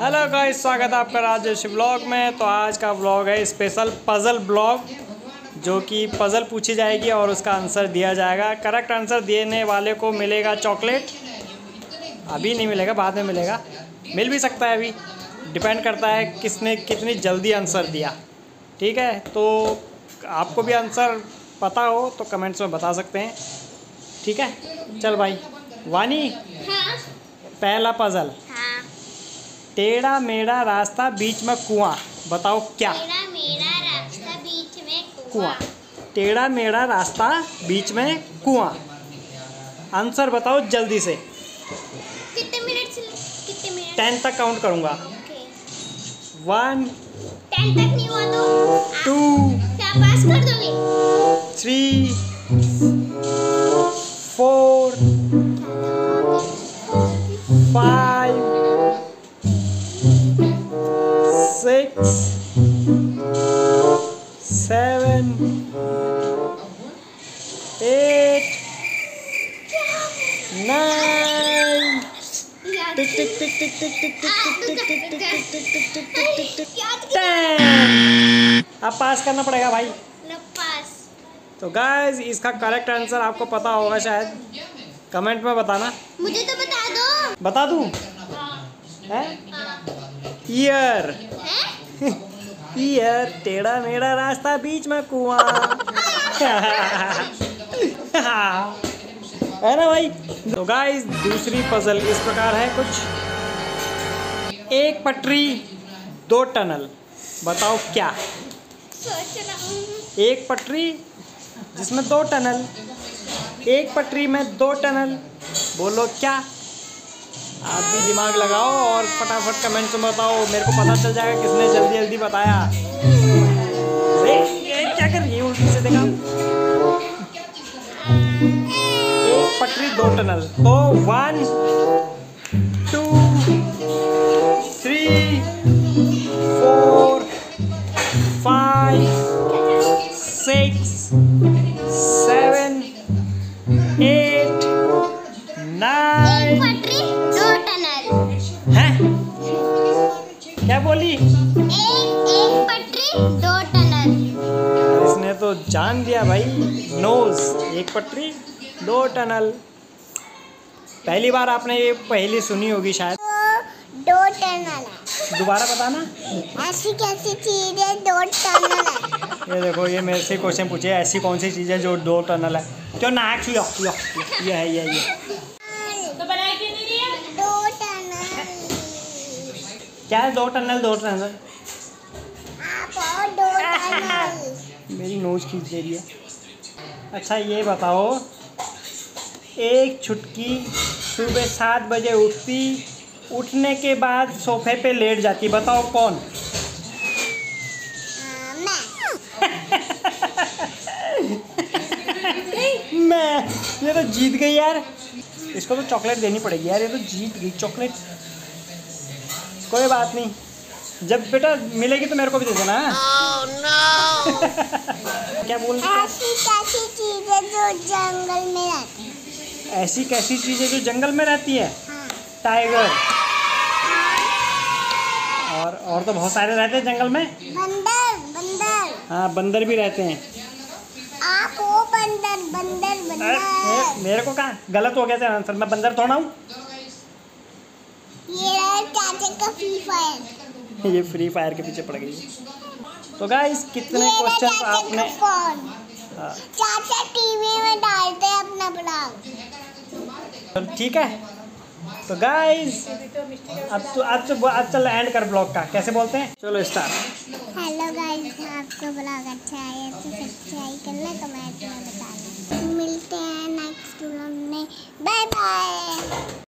Hello guys स्वागत है आपका राजेश ब्लॉग में। तो आज का ब्लॉग है स्पेशल पज़ल ब्लॉग जो कि पज़ल पूछी जाएगी और उसका आंसर दिया जाएगा। करेक्ट आंसर देने वाले को मिलेगा चॉकलेट अभी नहीं मिलेगा बाद में मिलेगा। मिल भी सकता है अभी। डिपेंड करता है किसने कितनी जल्दी आंसर दिया। ठीक है तो आपको भी आंसर पता हो तो कमेंट्स में बता सकते हैं। ठीक है चल भाई। वानी? हाँ। पहला पज़ल टेढ़ा मेढ़ा रास्ता बीच में कुआँ। बताओ क्या? मेरा मेरा रास्ता बीच में कुआँ। टेढ़ा मेढ़ा रास्ता बीच में कुआँ। आंसर बताओ जल्दी से। कितने मिनट से कितने मिनट टेन तक काउंट करूँगा। वन टेन तक नहीं हुआ तो टू क्या पास कर दोगे? Three four five eight nine याद टिक टिक टिक टिक टिक टिक टिक टिक टिक टिक टिक टिक टिक टिक टिक टिक टिक याद टेन अब पास करना पड़ेगा भाई पास तो गाइस इसका करेक्ट आंसर आपको पता होगा शायद कमेंट में बताना मुझे तो बता दो बता दूँ है ईयर ईयर टेढ़ा मेढ़ा रास्ता बीच में कुआँ। है ना भाई? तो गाइस दूसरी पजल इस प्रकार है कुछ। एक पटरी, दो टनल। बताओ क्या? एक पटरी, जिसमें दो टनल। एक पटरी में दो टनल। बोलो क्या? आप भी दिमाग लगाओ और फटाफट कमेंट्स में बताओ, मेरे को पता चल जाएगा किसने जल्दी जल्दी बताया। क्या कर रही है? उल्टी से देखा पटरी दो टनल। तो वन क्या बोली? एक एक पटरी दो टनल। इसने तो जान दिया भाई। नोज़ एक पटरी दो टनल। पहली बार आपने ये पहली सुनी होगी शायद। दो टनल। है दोबारा बताना। ऐसी कैसी चीज़ है दो टनल ये देखो ये मेरे से क्वेश्चन पूछे ऐसी कौन सी चीज़ है जो दो टनल है? क्यों ना ये है ये ये तो बनाई क्यों नहीं रही दो टनल क्या है? दो टनल दो टनल। आप और मेरी नोज़ खींच दे रही है। अच्छा ये बताओ एक छुटकी सुबह सात बजे उठती उठने के बाद सोफे पे लेट जाती बताओ कौन? मैं। ये तो जीत गई यार। इसको तो चॉकलेट देनी पड़ेगी यार ये तो जीत गई चॉकलेट। कोई बात नहीं। जब बेटा मिलेगी तो मेरे को भी दे देना हाँ? क्या बोल रही ऐसी कैसी चीज़ें जो जंगल में रहती है। ऐसी कैसी चीज़ है जो जंगल में रहती है? हाँ टाइगर। और और तो बहुत सारे रहते हैं जंगल में। बंदर बंदर। हाँ बंदर भी रहते हैं। आप हो बंदर बंदर बंदर। मेरे को कहा गलत हो गया था आंसर? मैं बंदर थोड़ा हूँ। ये चाचा का फ्री फायर ये फ्री फायर के पीछे पड़ गई। तो गाइस कितने क्वेश्चन आपने हाँ, चाचा टीवी में डालते हैं अपना ब्लॉग. तो ठीक है। तो गाइस अब तो अब तो अब चल एंड कर ब्लॉग का। कैसे बोलते हैं? चलो स्टार्ट हेलो गाइस आपको ब्लॉग अच्छा आया तो सब्सक्राइब करना कमेंट में बताना मिलते हैं नेक्स्ट ब्लॉग में। Bye bye